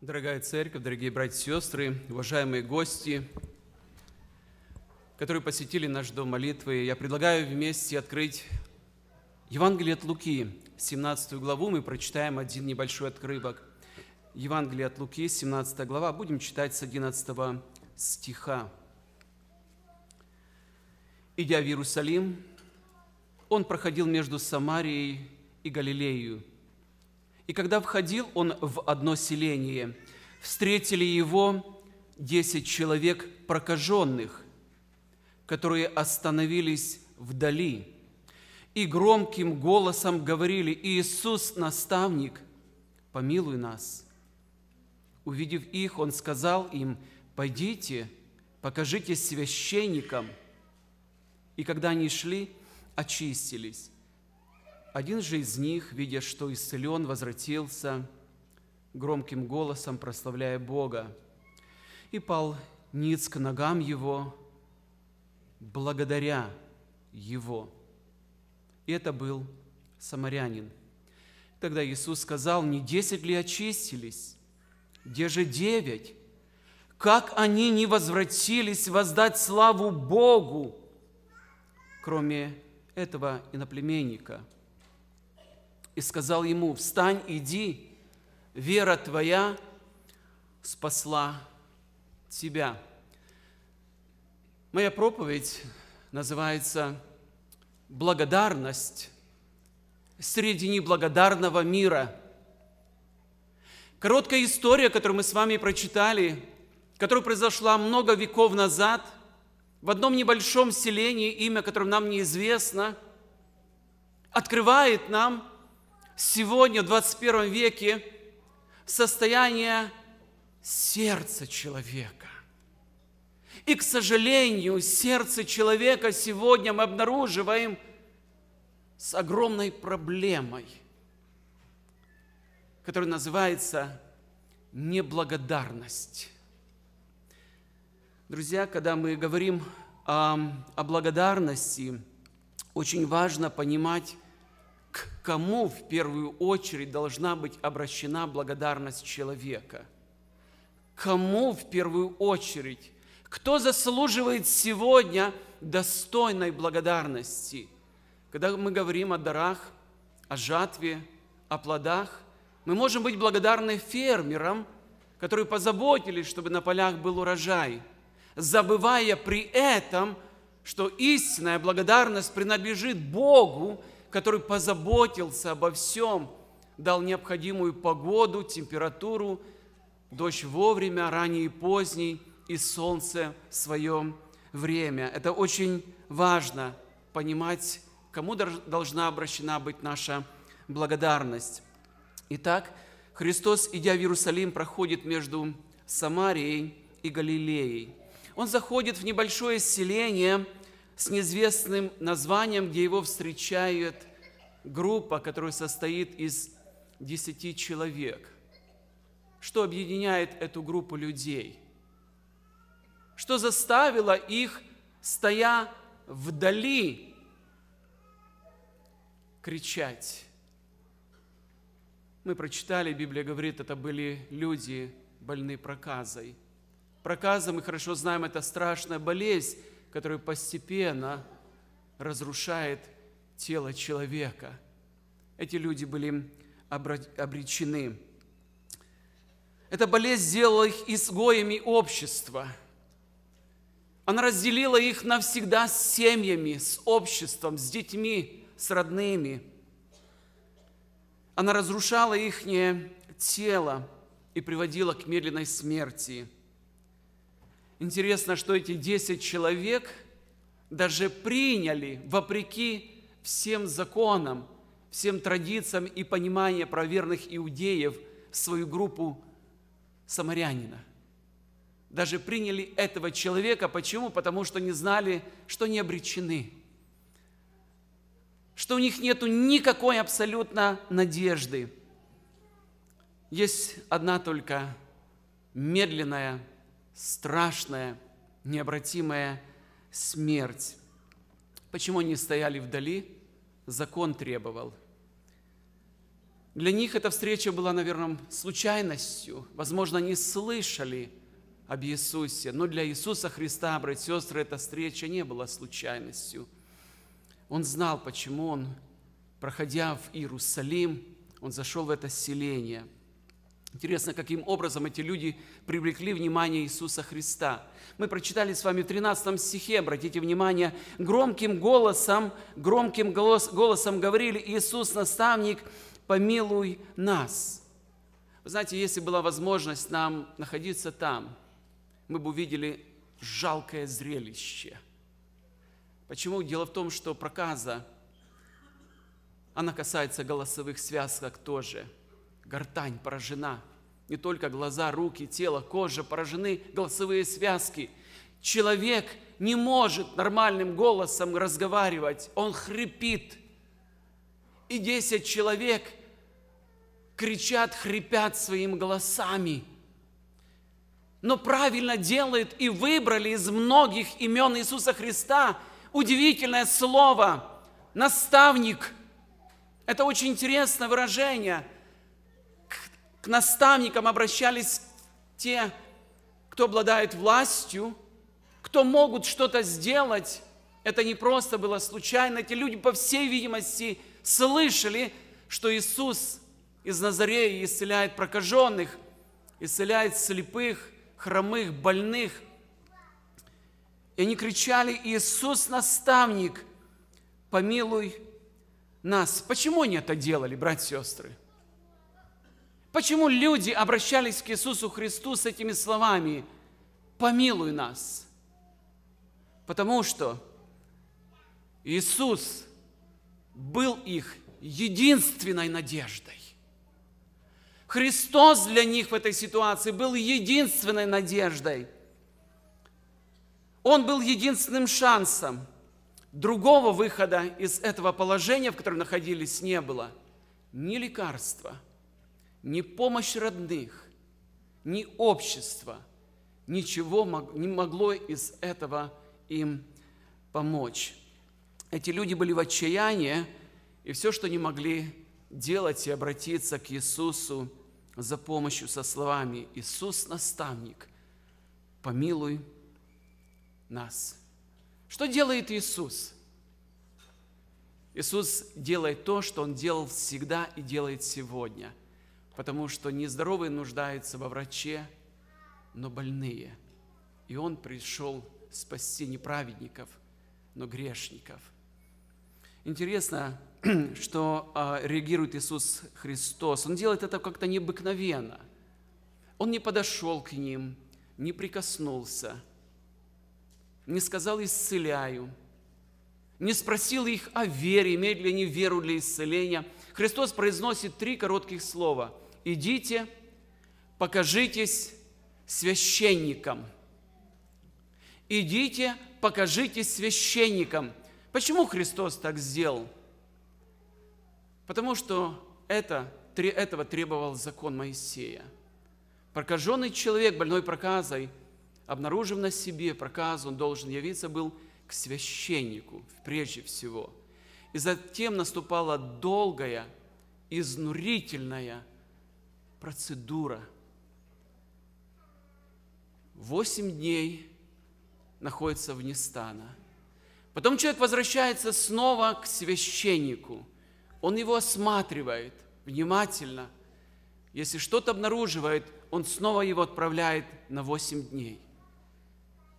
Дорогая церковь, дорогие братья и сестры, уважаемые гости, которые посетили наш дом молитвы, я предлагаю вместе открыть Евангелие от Луки, 17 главу. Мы прочитаем один небольшой отрывок. Евангелие от Луки, 17 глава. Будем читать с 11 стиха. Идя в Иерусалим, он проходил между Самарией и Галилеей. И когда входил он в одно селение, встретили его десять человек прокаженных, которые остановились вдали и громким голосом говорили, «Иисус, наставник, помилуй нас». Увидев их, он сказал им, «Пойдите, покажите священникам». И когда они шли, очистились. Один же из них, видя, что исцелен, возвратился, громким голосом прославляя Бога, и пал ниц к ногам Его, благодаря Его. И это был самарянин. Тогда Иисус сказал, не десять ли очистились? Где же девять? Как они не возвратились воздать славу Богу, кроме этого иноплеменника – и сказал ему, встань, иди, вера твоя спасла тебя. Моя проповедь называется «Благодарность среди неблагодарного мира». Короткая история, которую мы с вами прочитали, которая произошла много веков назад, в одном небольшом селении, имя которого нам неизвестно, открывает нам сегодня, в 21 веке, состояние сердца человека. И, к сожалению, сердце человека сегодня мы обнаруживаем с огромной проблемой, которая называется неблагодарность. Друзья, когда мы говорим о, о благодарности, очень важно понимать, к кому в первую очередь должна быть обращена благодарность человека? Кому в первую очередь? Кто заслуживает сегодня достойной благодарности? Когда мы говорим о дарах, о жатве, о плодах, мы можем быть благодарны фермерам, которые позаботились, чтобы на полях был урожай, забывая при этом, что истинная благодарность принадлежит Богу, который позаботился обо всем, дал необходимую погоду, температуру, дождь вовремя, ранний и поздний, и солнце в свое время. Это очень важно понимать, кому должна обращена быть наша благодарность. Итак, Христос, идя в Иерусалим, проходит между Самарией и Галилеей. Он заходит в небольшое селение – с неизвестным названием, где его встречает группа, которая состоит из десяти человек. Что объединяет эту группу людей? Что заставило их, стоя вдали, кричать? Мы прочитали, Библия говорит, это были люди, больны проказой. Проказа, мы хорошо знаем, это страшная болезнь, который постепенно разрушает тело человека. Эти люди были обречены. Эта болезнь сделала их изгоями общества. Она разделила их навсегда с семьями, с обществом, с детьми, с родными. Она разрушала их тело и приводила к медленной смерти – Интересно, что эти 10 человек даже приняли, вопреки всем законам, всем традициям и пониманию проверных иудеев, свою группу самарянина. Даже приняли этого человека. Почему? Потому что не знали, что не обречены. Что у них нет никакой абсолютно надежды. Есть одна только медленная страшная, необратимая смерть. Почему они стояли вдали? Закон требовал. Для них эта встреча была, наверное, случайностью. Возможно, они слышали об Иисусе, но для Иисуса Христа, братья и сестры, эта встреча не была случайностью. Он знал, почему он, проходя в Иерусалим, он зашел в это селение. Интересно, каким образом эти люди привлекли внимание Иисуса Христа. Мы прочитали с вами в 13 стихе, обратите внимание, громким голосом, громким голос, голосом говорили, Иисус, наставник, помилуй нас. Вы знаете, если была возможность нам находиться там, мы бы увидели жалкое зрелище. Почему? Дело в том, что проказа, она касается голосовых связок тоже. Гортань поражена. Не только глаза, руки, тело, кожа поражены, голосовые связки. Человек не может нормальным голосом разговаривать. Он хрипит. И десять человек – кричат, хрипят своими голосами. Но правильно делают и выбрали из многих имен Иисуса Христа удивительное слово «наставник». Это очень интересное выражение. К, наставникам обращались те, кто обладает властью, кто могут что-то сделать. Это не просто было случайно. Эти люди, по всей видимости, слышали, что Иисус из Назарея исцеляет прокаженных, исцеляет слепых, хромых, больных. И они кричали, Иисус, наставник, помилуй нас. Почему они это делали, братья и сестры? Почему люди обращались к Иисусу Христу с этими словами «Помилуй нас»? Потому что Иисус был их единственной надеждой. Христос для них в этой ситуации был единственной надеждой. Он был единственным шансом. Другого выхода из этого положения, в котором находились, не было. Ни лекарства, ни помощь родных, ни общества. Ничего не могло из этого им помочь. Эти люди были в отчаянии, и все, что не могли делать и обратиться к Иисусу – за помощью со словами «Иисус, наставник, помилуй нас». Что делает Иисус? Иисус делает то, что Он делал всегда и делает сегодня, потому что нездоровые нуждаются во враче, но больные. И Он пришел спасти не праведников, но грешников. Интересно, что а, реагирует Иисус Христос. Он делает это как-то необыкновенно. Он не подошел к ним, не прикоснулся, не сказал «исцеляю», не спросил их о вере, имеют ли они веру для исцеления. Христос произносит три коротких слова. «Идите, покажитесь священникам». «Идите, покажитесь священникам». Почему Христос так сделал? Потому что это, этого требовал закон Моисея. Прокаженный человек, больной проказой, обнаружив на себе проказу, он должен явиться был к священнику прежде всего. И затем наступала долгая, изнурительная процедура. Восемь дней находится вне стана. Потом человек возвращается снова к священнику – он его осматривает внимательно. Если что-то обнаруживает, он снова его отправляет на 8 дней.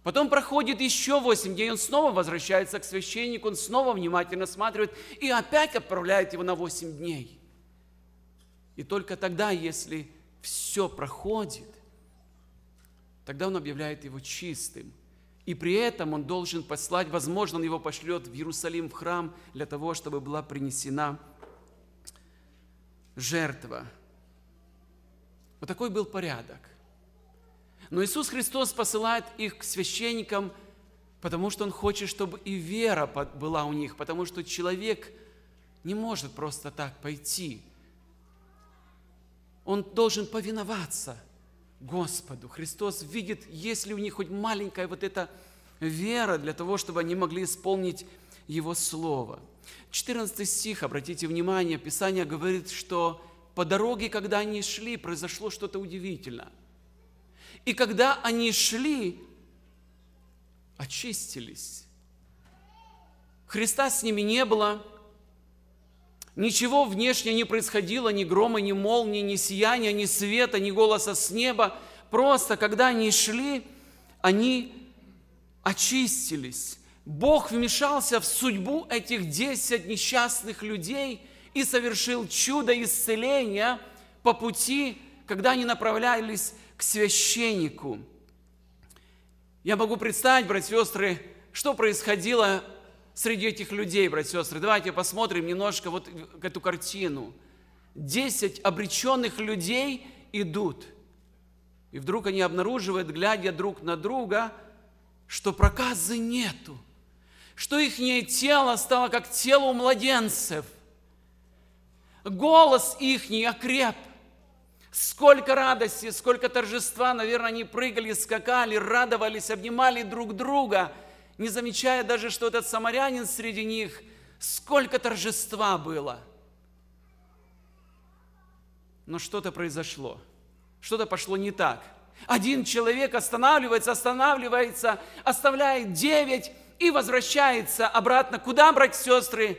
Потом проходит еще 8 дней, он снова возвращается к священнику, он снова внимательно осматривает и опять отправляет его на 8 дней. И только тогда, если все проходит, тогда он объявляет его чистым. И при этом он должен послать, возможно, он его пошлет в Иерусалим, в храм, для того, чтобы была принесена жертва. Вот такой был порядок. Но Иисус Христос посылает их к священникам, потому что Он хочет, чтобы и вера была у них, потому что человек не может просто так пойти. Он должен повиноваться Господу. Христос видит, есть ли у них хоть маленькая вот эта вера для того, чтобы они могли исполнить Его Слово – 14 стих, обратите внимание, Писание говорит, что по дороге, когда они шли, произошло что-то удивительное. И когда они шли, очистились. Христа с ними не было, ничего внешне не происходило, ни грома, ни молнии, ни сияния, ни света, ни голоса с неба. Просто, когда они шли, они очистились. Бог вмешался в судьбу этих десять несчастных людей и совершил чудо исцеления по пути, когда они направлялись к священнику. Я могу представить, братья и сестры, что происходило среди этих людей, братья и сестры. Давайте посмотрим немножко вот эту картину. Десять обреченных людей идут. И вдруг они обнаруживают, глядя друг на друга, что проказы нету, что их тело стало как тело у младенцев. Голос их окреп. Сколько радости, сколько торжества, наверное, они прыгали, скакали, радовались, обнимали друг друга, не замечая даже, что этот самарянин среди них, сколько торжества было. Но что-то произошло, что-то пошло не так – один человек останавливается, останавливается, оставляет девять и возвращается обратно. Куда, братья и сестры?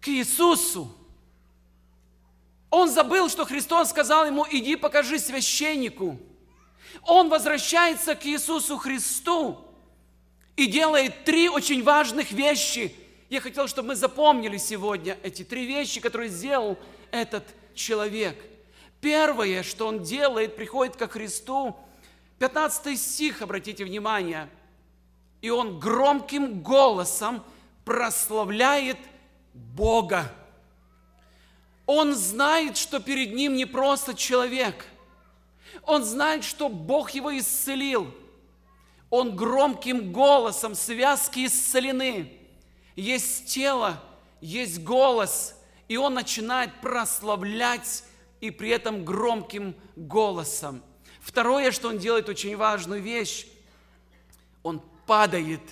К Иисусу. Он забыл, что Христос сказал ему, иди покажи священнику. Он возвращается к Иисусу Христу и делает три очень важных вещи. Я хотел, чтобы мы запомнили сегодня эти три вещи, которые сделал этот человек – Первое, что он делает, приходит ко Христу, 15 стих, обратите внимание, и он громким голосом прославляет Бога. Он знает, что перед ним не просто человек. Он знает, что Бог его исцелил. Он громким голосом, связки исцелены. Есть тело, есть голос, и он начинает прославлять и при этом громким голосом. Второе, что он делает очень важную вещь, он падает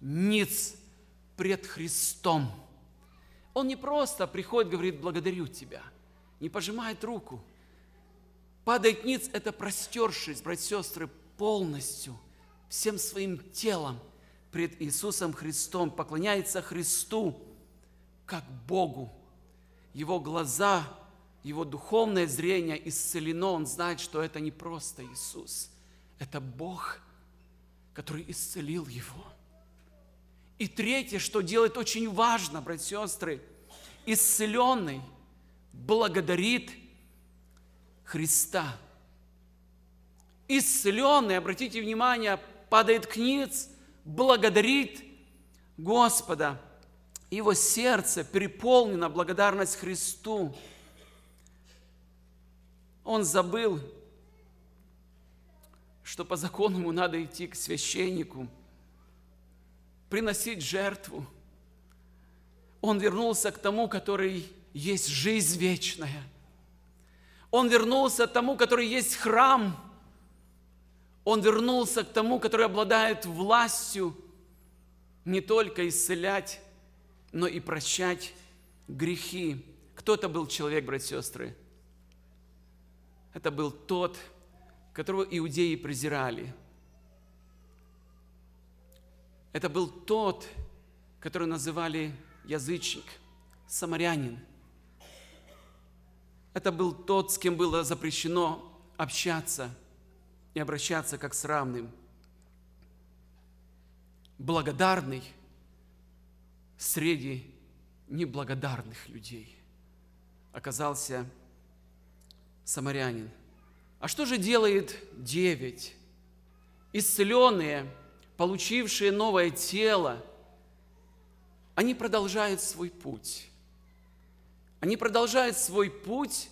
ниц пред Христом. Он не просто приходит, говорит, благодарю тебя, не пожимает руку. Падает ниц – это простершись, братья и сестры, полностью, всем своим телом пред Иисусом Христом, поклоняется Христу, как Богу. Его глаза его духовное зрение исцелено, он знает, что это не просто Иисус, это Бог, который исцелил его. И третье, что делает очень важно, братья и сестры, исцеленный благодарит Христа. Исцеленный, обратите внимание, падает к ниц, благодарит Господа. Его сердце переполнено благодарность Христу – он забыл, что по закону ему надо идти к священнику, приносить жертву. Он вернулся к тому, который есть жизнь вечная. Он вернулся к тому, который есть храм. Он вернулся к тому, который обладает властью не только исцелять, но и прощать грехи. Кто это был человек, братья и сестры? это был тот, которого иудеи презирали. Это был тот, который называли язычник, самарянин. Это был тот, с кем было запрещено общаться и обращаться как с равным. Благодарный среди неблагодарных людей оказался самарянин. А что же делает девять? Исцеленные, получившие новое тело, они продолжают свой путь. Они продолжают свой путь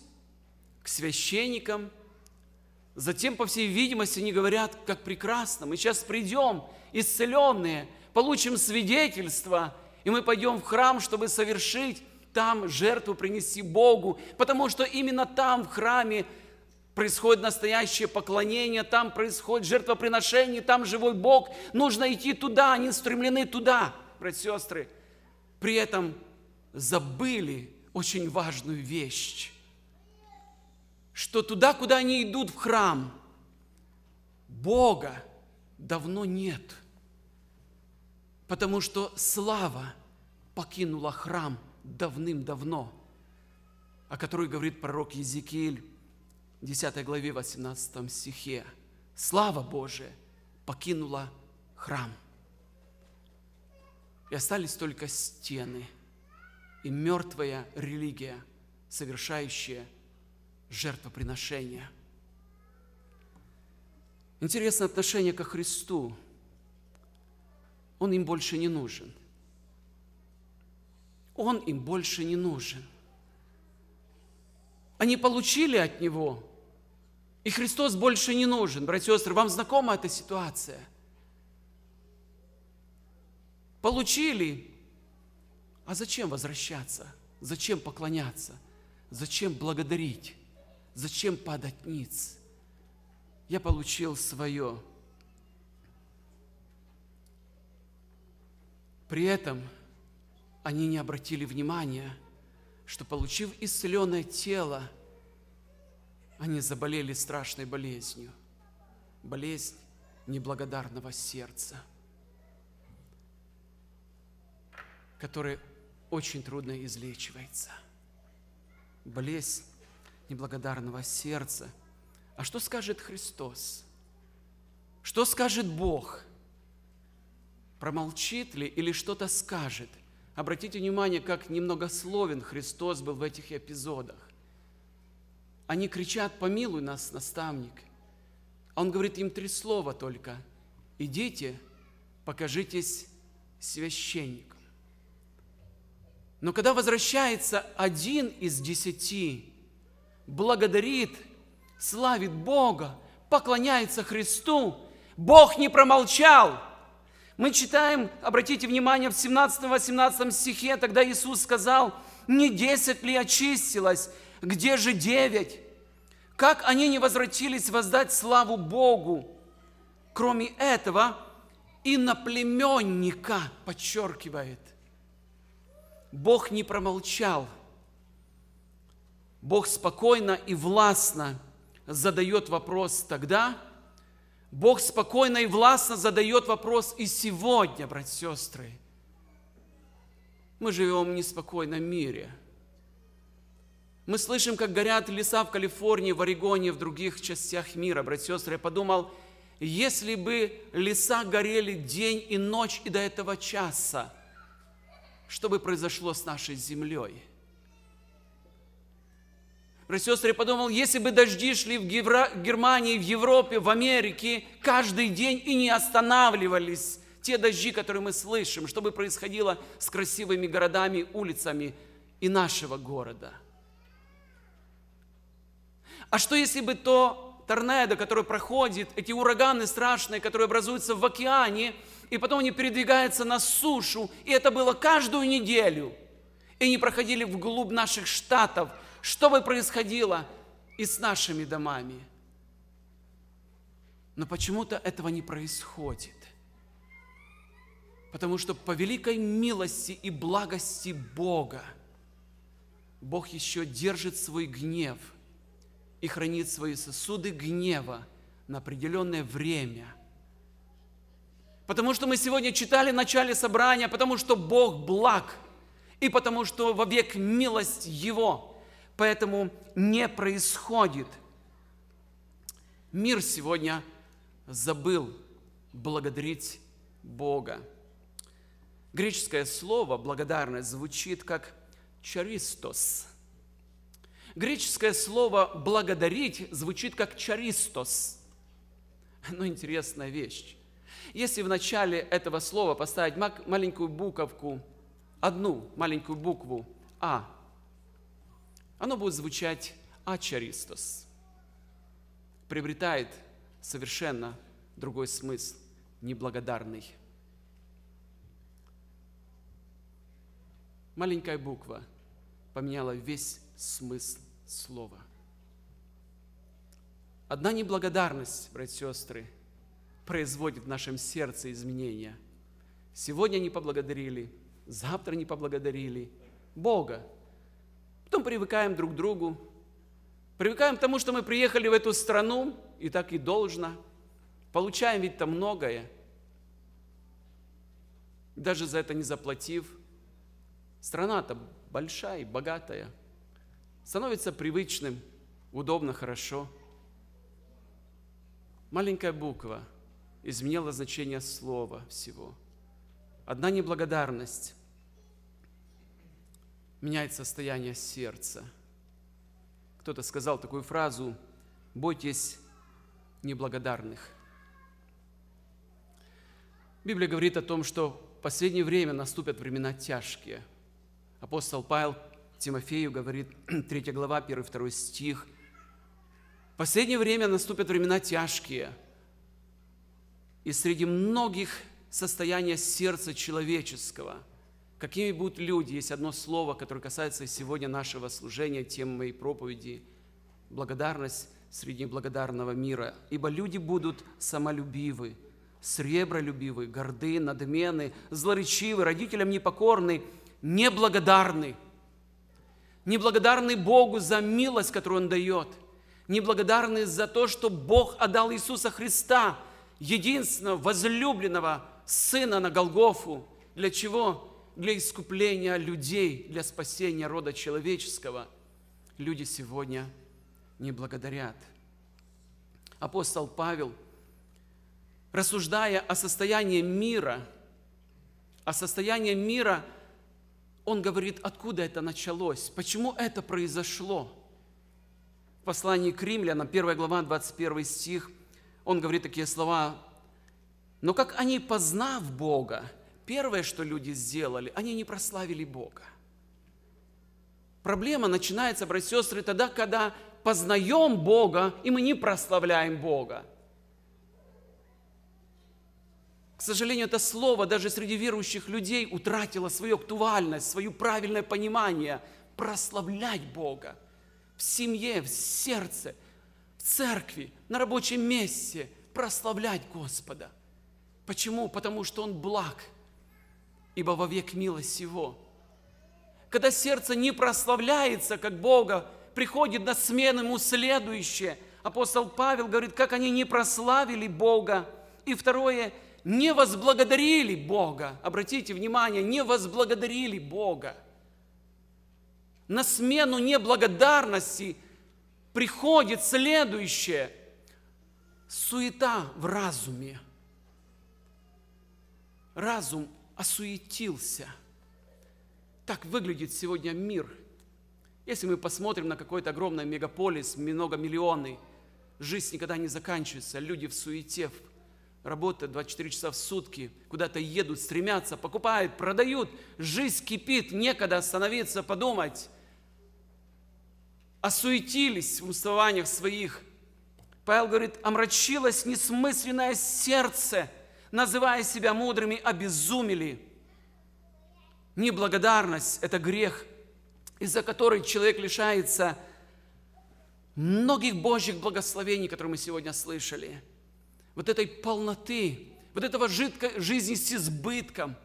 к священникам. Затем, по всей видимости, они говорят, как прекрасно, мы сейчас придем, исцеленные, получим свидетельство, и мы пойдем в храм, чтобы совершить там жертву принести Богу, потому что именно там, в храме, происходит настоящее поклонение, там происходит жертвоприношение, там живой Бог. Нужно идти туда, они стремлены туда, братья и сестры. При этом забыли очень важную вещь, что туда, куда они идут в храм, Бога давно нет, потому что слава покинула храм давным-давно, о которой говорит пророк Езекииль 10 главе 18 стихе. Слава Божия покинула храм. И остались только стены и мертвая религия, совершающая жертвоприношения. Интересное отношение ко Христу. Он им больше не нужен. Он им больше не нужен. Они получили от Него, и Христос больше не нужен. Братья и сестры, вам знакома эта ситуация? Получили, а зачем возвращаться? Зачем поклоняться? Зачем благодарить? Зачем падать ниц? Я получил свое. При этом они не обратили внимания, что, получив исцеленное тело, они заболели страшной болезнью. Болезнь неблагодарного сердца, которая очень трудно излечивается. Болезнь неблагодарного сердца. А что скажет Христос? Что скажет Бог? Промолчит ли или что-то скажет? Обратите внимание, как немногословен Христос был в этих эпизодах. Они кричат, помилуй нас, наставник. А он говорит им три слова только. Идите, покажитесь священником. Но когда возвращается один из десяти, благодарит, славит Бога, поклоняется Христу, Бог не промолчал. Мы читаем, обратите внимание, в 17-18 стихе, тогда Иисус сказал, не десять ли очистилось, где же девять? Как они не возвратились воздать славу Богу? Кроме этого, и на племенника, подчеркивает, Бог не промолчал – Бог спокойно и властно задает вопрос тогда, Бог спокойно и властно задает вопрос и сегодня, братья и сестры. Мы живем в неспокойном мире. Мы слышим, как горят леса в Калифорнии, в Орегоне, в других частях мира. Братья и сестры, я подумал, если бы леса горели день и ночь и до этого часа, что бы произошло с нашей землей – Братья и сестры, я подумал, если бы дожди шли в Германии, в Европе, в Америке каждый день и не останавливались, те дожди, которые мы слышим, что бы происходило с красивыми городами, улицами и нашего города. А что если бы то торнадо, которое проходит, эти ураганы страшные, которые образуются в океане, и потом они передвигаются на сушу, и это было каждую неделю, и не проходили вглубь наших штатов – что бы происходило и с нашими домами. Но почему-то этого не происходит. Потому что по великой милости и благости Бога Бог еще держит свой гнев и хранит свои сосуды гнева на определенное время. Потому что мы сегодня читали в начале собрания, потому что Бог благ, и потому что во век милость Его – Поэтому не происходит. Мир сегодня забыл благодарить Бога. Греческое слово «благодарность» звучит как «чаристос». Греческое слово «благодарить» звучит как «чаристос». Ну, интересная вещь. Если в начале этого слова поставить маленькую буковку, одну маленькую букву «а», оно будет звучать «ачаристос». Приобретает совершенно другой смысл, неблагодарный. Маленькая буква поменяла весь смысл слова. Одна неблагодарность, братья и сестры, производит в нашем сердце изменения. Сегодня не поблагодарили, завтра не поблагодарили Бога, Потом привыкаем друг к другу, привыкаем к тому, что мы приехали в эту страну, и так и должно. Получаем ведь там многое. Даже за это не заплатив. Страна-то большая и богатая. Становится привычным, удобно, хорошо. Маленькая буква изменила значение слова всего. Одна неблагодарность меняет состояние сердца. Кто-то сказал такую фразу «Бойтесь неблагодарных». Библия говорит о том, что в последнее время наступят времена тяжкие. Апостол Павел Тимофею говорит, 3 глава, 1-2 стих, «В последнее время наступят времена тяжкие, и среди многих состояния сердца человеческого – Какими будут люди? Есть одно слово, которое касается сегодня нашего служения, темы моей проповеди. Благодарность среди благодарного мира. Ибо люди будут самолюбивы, сребролюбивы, горды, надмены, злоречивы, родителям непокорны, неблагодарны. Неблагодарны Богу за милость, которую Он дает. Неблагодарны за то, что Бог отдал Иисуса Христа, единственного возлюбленного Сына на Голгофу. Для чего? для искупления людей, для спасения рода человеческого, люди сегодня не благодарят. Апостол Павел, рассуждая о состоянии мира, о состоянии мира, он говорит, откуда это началось, почему это произошло. В послании к римлянам, 1 глава, 21 стих, он говорит такие слова, «Но как они, познав Бога, Первое, что люди сделали, они не прославили Бога. Проблема начинается, братья и сестры, тогда, когда познаем Бога, и мы не прославляем Бога. К сожалению, это слово даже среди верующих людей утратило свою актуальность, свое правильное понимание – прославлять Бога в семье, в сердце, в церкви, на рабочем месте, прославлять Господа. Почему? Потому что Он благ – ибо вовек милость его. Когда сердце не прославляется, как Бога, приходит на смену ему следующее. Апостол Павел говорит, как они не прославили Бога. И второе, не возблагодарили Бога. Обратите внимание, не возблагодарили Бога. На смену неблагодарности приходит следующее – суета в разуме. Разум осуетился. Так выглядит сегодня мир. Если мы посмотрим на какой-то огромный мегаполис, многомиллионный, жизнь никогда не заканчивается, люди в суете, работают 24 часа в сутки, куда-то едут, стремятся, покупают, продают, жизнь кипит, некогда остановиться, подумать. Осуетились в умствованиях своих. Павел говорит, омрачилось несмысленное сердце – называя себя мудрыми, обезумели. Неблагодарность – это грех, из-за которой человек лишается многих Божьих благословений, которые мы сегодня слышали. Вот этой полноты, вот этого жидкой жизни с избытком,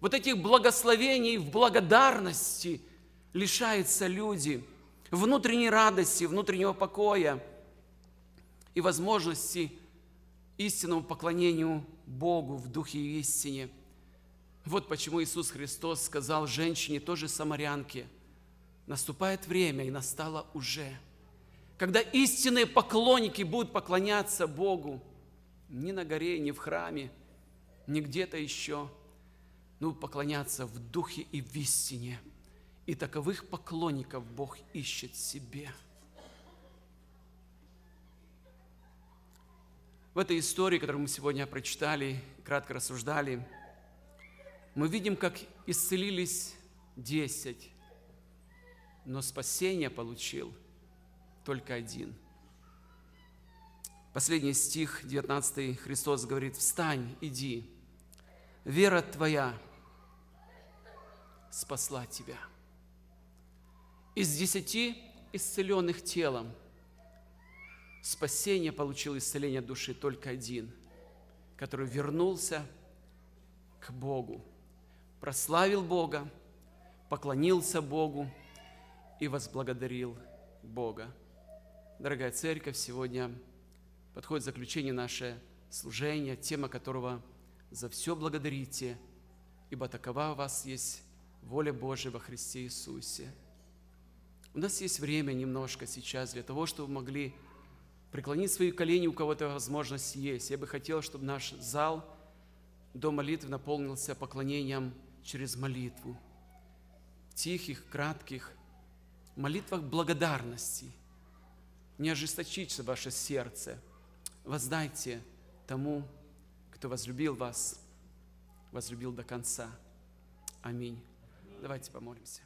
вот этих благословений в благодарности лишаются люди внутренней радости, внутреннего покоя и возможности истинному поклонению Богу в духе и истине. Вот почему Иисус Христос сказал женщине, тоже самарянке, наступает время, и настало уже, когда истинные поклонники будут поклоняться Богу не на горе, не в храме, не где-то еще, но поклоняться в духе и в истине. И таковых поклонников Бог ищет себе – В этой истории, которую мы сегодня прочитали, кратко рассуждали, мы видим, как исцелились десять, но спасение получил только один. Последний стих, 19 Христос говорит, «Встань, иди, вера твоя спасла тебя». Из десяти исцеленных телом – спасение получил исцеление души только один, который вернулся к Богу, прославил Бога, поклонился Богу и возблагодарил Бога. Дорогая церковь, сегодня подходит заключение наше служение, тема которого «За все благодарите, ибо такова у вас есть воля Божия во Христе Иисусе». У нас есть время немножко сейчас для того, чтобы могли преклонить свои колени, у кого-то возможность есть. Я бы хотел, чтобы наш зал до молитвы наполнился поклонением через молитву. Тихих, кратких молитвах благодарности. Не ожесточится ваше сердце. Воздайте тому, кто возлюбил вас, возлюбил до конца. Аминь. Давайте помолимся.